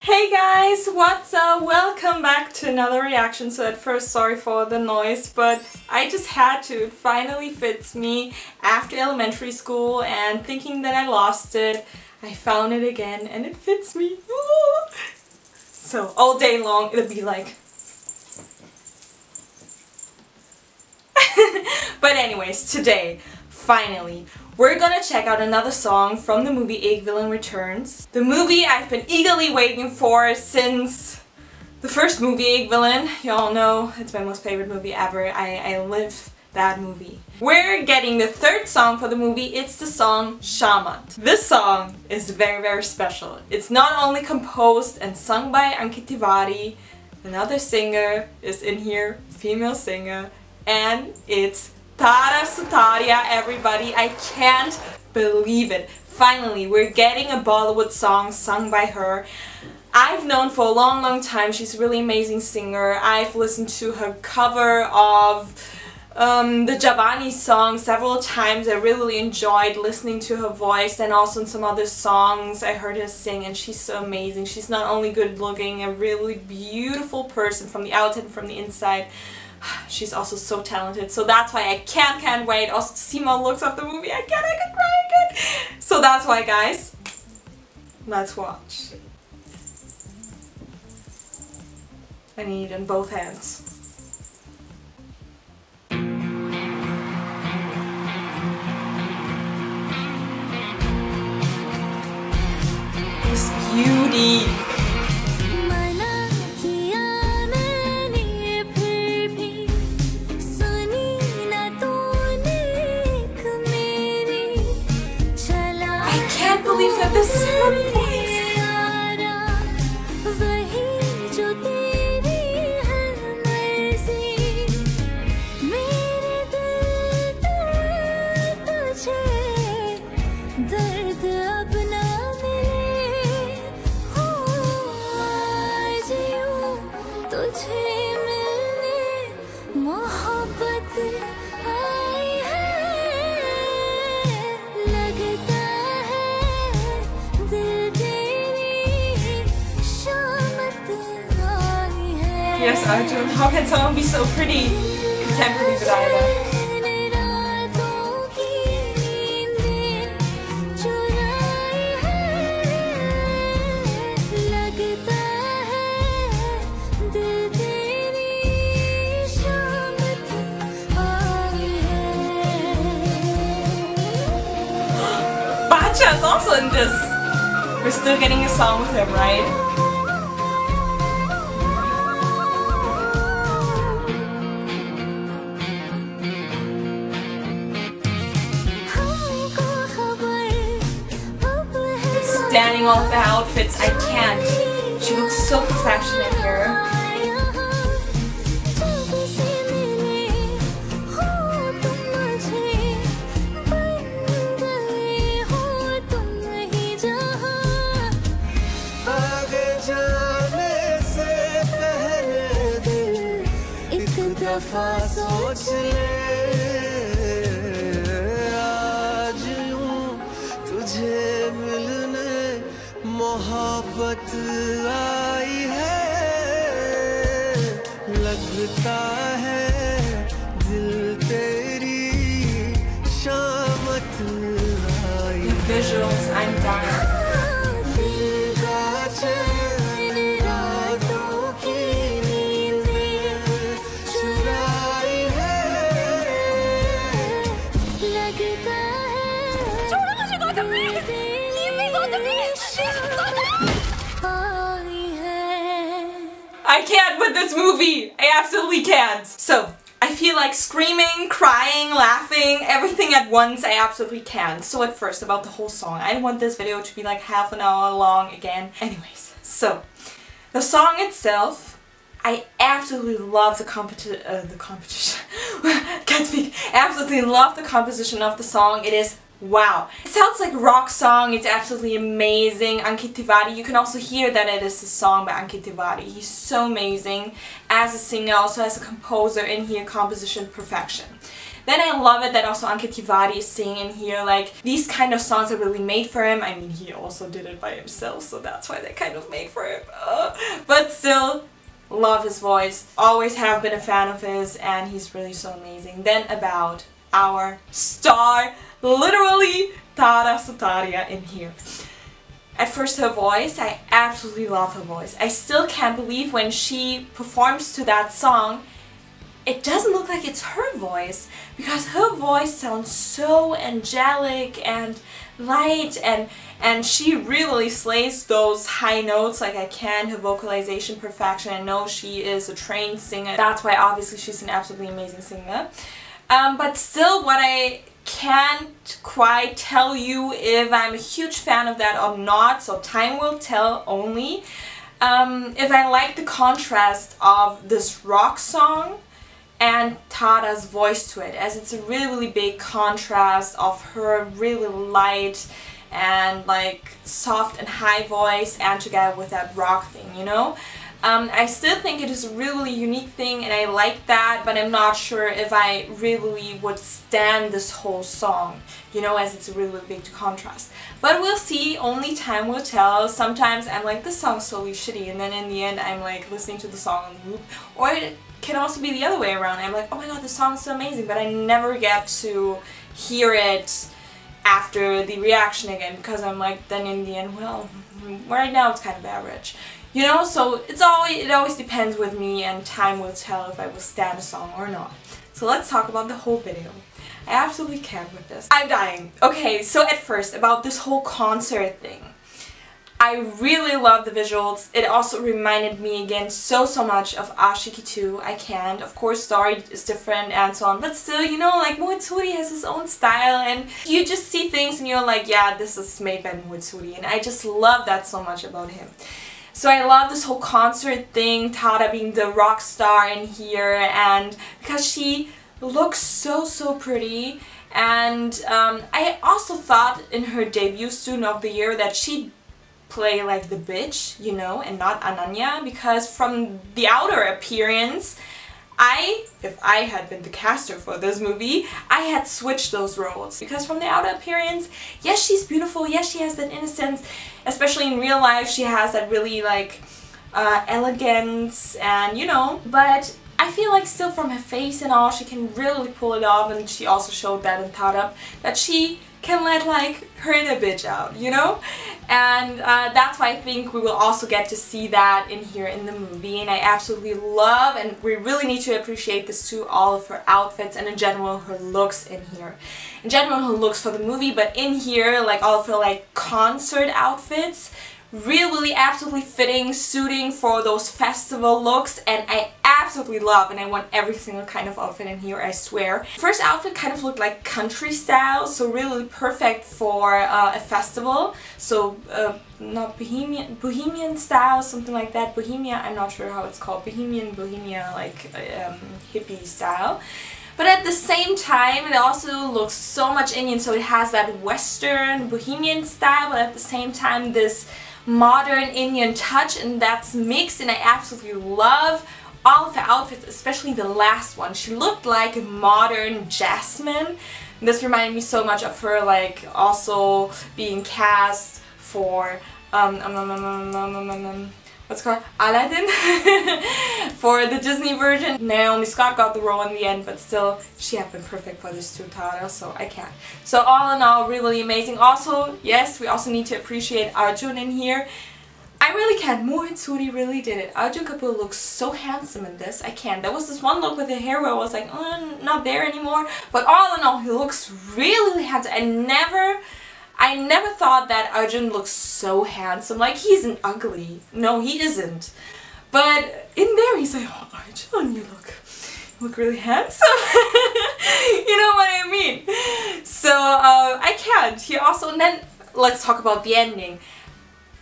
Hey guys, what's up? Welcome back to another reaction. So at first, sorry for the noise, but I just had to. It finally fits me after elementary school and thinking that I lost it, I found it again and it fits me. So all day long it'll be like... but anyways, today, finally, we're gonna check out another song from the movie Ek Villain Returns. The movie I've been eagerly waiting for since the first movie, Egg Villain. Y'all know it's my most favorite movie ever. I, I live that movie. We're getting the third song for the movie. It's the song Shaamat. This song is very, very special. It's not only composed and sung by Ankit Tiwari, another singer is in here, female singer, and it's Tara Sutaria, everybody. I can't believe it. Finally, we're getting a Bollywood song sung by her. I've known for a long, long time she's a really amazing singer. I've listened to her cover of um, the Jawani song several times. I really enjoyed listening to her voice and also in some other songs I heard her sing and she's so amazing. She's not only good looking, a really beautiful person from the outside and from the inside. She's also so talented, so that's why I can't, can't wait also to see more looks of the movie. I can't, I can cry again. So that's why, guys, let's watch. I need in both hands. This beauty. Yes, Arjun. How can someone be so pretty? Can't believe it either. Bacha is also in this. We're still getting a song with him, right? standing all of the outfits. I can't. She looks so professional here. दफा सोच ले मोहब्बत I absolutely can't! So, I feel like screaming, crying, laughing, everything at once, I absolutely can't. So at first, about the whole song, I want this video to be like half an hour long again. Anyways, so, the song itself, I absolutely love the competition, uh, the competition, can't speak, absolutely love the composition of the song. It is Wow. It sounds like a rock song, it's absolutely amazing. Ankit Tiwari, you can also hear that it is a song by Ankit Tiwari. He's so amazing as a singer, also as a composer in here, composition perfection. Then I love it that also Ankit Tiwari is singing in here. Like, these kind of songs are really made for him. I mean, he also did it by himself, so that's why they kind of made for him. Uh, but still, love his voice. Always have been a fan of his, and he's really so amazing. Then about our star, literally Tara Sutaria in here. At first her voice, I absolutely love her voice. I still can't believe when she performs to that song, it doesn't look like it's her voice because her voice sounds so angelic and light and and she really slays those high notes like I can her vocalization perfection I know she is a trained singer that's why obviously she's an absolutely amazing singer um, but still what I can't quite tell you if I'm a huge fan of that or not so time will tell only. Um, if I like the contrast of this rock song and Tara's voice to it as it's a really really big contrast of her really light and like soft and high voice and together with that rock thing you know um, I still think it is a really unique thing and I like that but I'm not sure if I really would stand this whole song you know as it's a really big contrast. But we'll see. Only time will tell. Sometimes I'm like this song's so shitty and then in the end I'm like listening to the song on loop. Or it can also be the other way around. I'm like oh my god this song's so amazing but I never get to hear it after the reaction again because I'm like then in the end well right now it's kind of average you know so it's always it always depends with me and time will tell if I will stand a song or not so let's talk about the whole video I absolutely can't with this I'm dying okay so at first about this whole concert thing I really love the visuals. It also reminded me again so so much of Aashiqui 2. I can't. Of course story is different and so on. But still, you know, like Mohit Suri has his own style and you just see things and you're like, yeah, this is made by Mohit Suri. And I just love that so much about him. So I love this whole concert thing, Tara being the rock star in here and because she looks so so pretty. And um, I also thought in her debut Student of the Year that she'd play like the bitch, you know, and not Ananya because from the outer appearance, I, if I had been the caster for this movie, I had switched those roles. Because from the outer appearance, yes, she's beautiful, yes, she has that innocence, especially in real life, she has that really like uh, elegance and you know, but I feel like still from her face and all, she can really pull it off. And she also showed that in Tadap that she can let like her inner bitch out, you know? And uh, that's why I think we will also get to see that in here in the movie and I absolutely love and we really need to appreciate this too, all of her outfits and in general her looks in here. In general her looks for the movie but in here like all of her like concert outfits really absolutely fitting, suiting for those festival looks and I absolutely love and I want every single kind of outfit in here, I swear. First outfit kind of looked like country style, so really perfect for uh, a festival. So uh, not bohemian, bohemian style, something like that. Bohemia, I'm not sure how it's called. Bohemian, bohemia, like um, hippie style. But at the same time, it also looks so much Indian, so it has that western, bohemian style, but at the same time this modern Indian touch and that's mixed and I absolutely love all of the outfits, especially the last one. She looked like modern Jasmine. This reminded me so much of her like also being cast for um, um, um, um, um, um, um what's called Aladdin for the Disney version. Naomi Scott got the role in the end, but still she had been perfect for this Tutara, so I can't. So all in all, really amazing. Also, yes, we also need to appreciate Arjun in here. I really can't. Mohit Suri really did it. Arjun Kapoor looks so handsome in this. I can't. There was this one look with the hair where I was like, oh, not there anymore. But all in all, he looks really, really handsome. I never I never thought that Arjun looks so handsome. Like, he isn't ugly. No, he isn't. But in there, he's like, oh, Arjun, you look, you look really handsome. you know what I mean? So, uh, I can't. He also, and then, let's talk about the ending.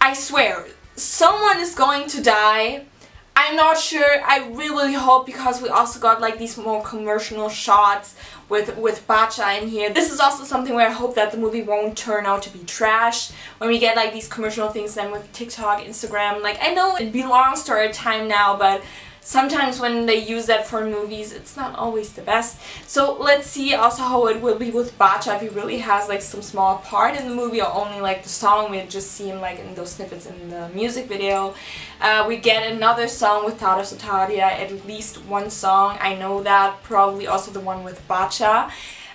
I swear, someone is going to die I'm not sure. I really hope because we also got like these more commercial shots with with Bacha in here. This is also something where I hope that the movie won't turn out to be trash. When we get like these commercial things then with TikTok, Instagram, like I know it belongs to our time now, but sometimes when they use that for movies, it's not always the best. So let's see also how it will be with Bacha, if he really has like some small part in the movie or only like the song we just see him like in those snippets in the music video. Uh, we get another song with Tara Sutaria, at least one song, I know that, probably also the one with Bacha.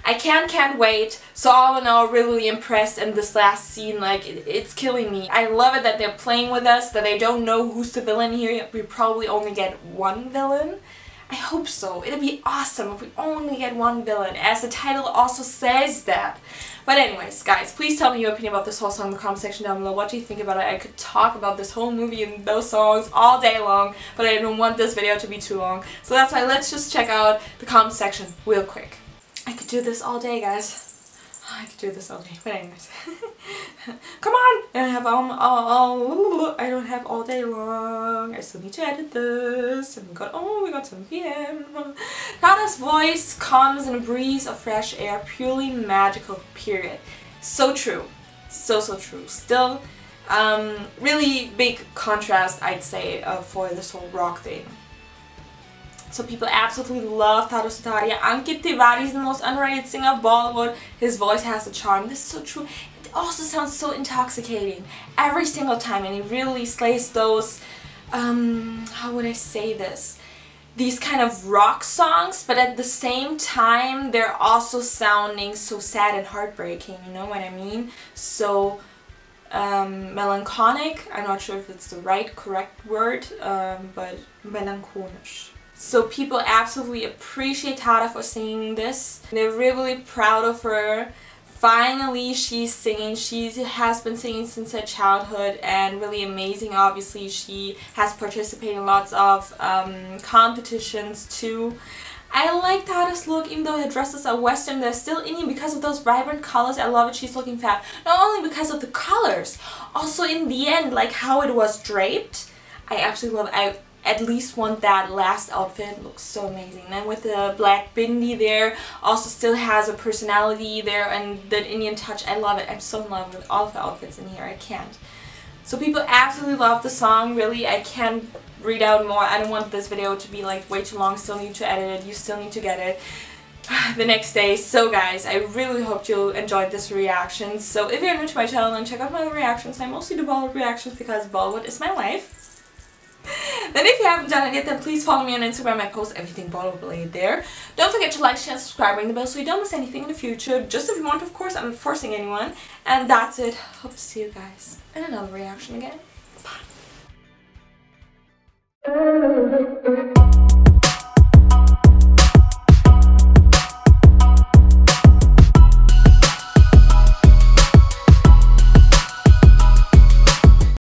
I can't can't wait. So all in all, really impressed in this last scene. Like, it, it's killing me. I love it that they're playing with us, that they don't know who's the villain here. We probably only get one villain. I hope so. It'd be awesome if we only get one villain, as the title also says that. But anyways, guys, please tell me your opinion about this whole song in the comment section down below. What do you think about it? I could talk about this whole movie and those songs all day long, but I don't want this video to be too long. So that's why let's just check out the comment section real quick. I could do this all day, guys. I could do this all day, but anyways. Come on! I don't have all, all, I don't have all day long. I still need to edit this. And we got, oh, we got 7 p.m. Nada's voice comes in a breeze of fresh air, purely magical, period. So true. So, so true. Still, um, really big contrast, I'd say, uh, for this whole rock thing. So people absolutely love Tara Sutaria. Ankit Tiwari is the most underrated singer of Bollywood. His voice has a charm. This is so true. It also sounds so intoxicating every single time and he really slays those, um, how would I say this? These kind of rock songs, but at the same time, they're also sounding so sad and heartbreaking, you know what I mean? So, um, melancholic, I'm not sure if it's the right, correct word, um, but melancholisch. So people absolutely appreciate Tara for singing this. They're really proud of her. Finally, she's singing. She has been singing since her childhood and really amazing. Obviously, she has participated in lots of um, competitions too. I like Tara's look, even though her dresses are western, they're still Indian because of those vibrant colors. I love it, she's looking fab. Not only because of the colors, also in the end, like how it was draped. I absolutely love it. I at least want that last outfit. looks so amazing. Then with the black bindi there, also still has a personality there and the Indian touch. I love it. I'm so in love with all of the outfits in here. I can't. So people absolutely love the song. Really, I can't read out more. I don't want this video to be like way too long. Still need to edit it. You still need to get it the next day. So guys, I really hope you enjoyed this reaction. So if you're new to my channel, then check out my reactions. I mostly do Bollywood reactions because Bollywood is my life. Then if you haven't done it yet, then please follow me on Instagram. I post everything related there. Don't forget to like, share, subscribe, ring the bell so you don't miss anything in the future. Just if you want, of course. I'm not forcing anyone. And that's it. Hope to see you guys in another reaction again. Bye.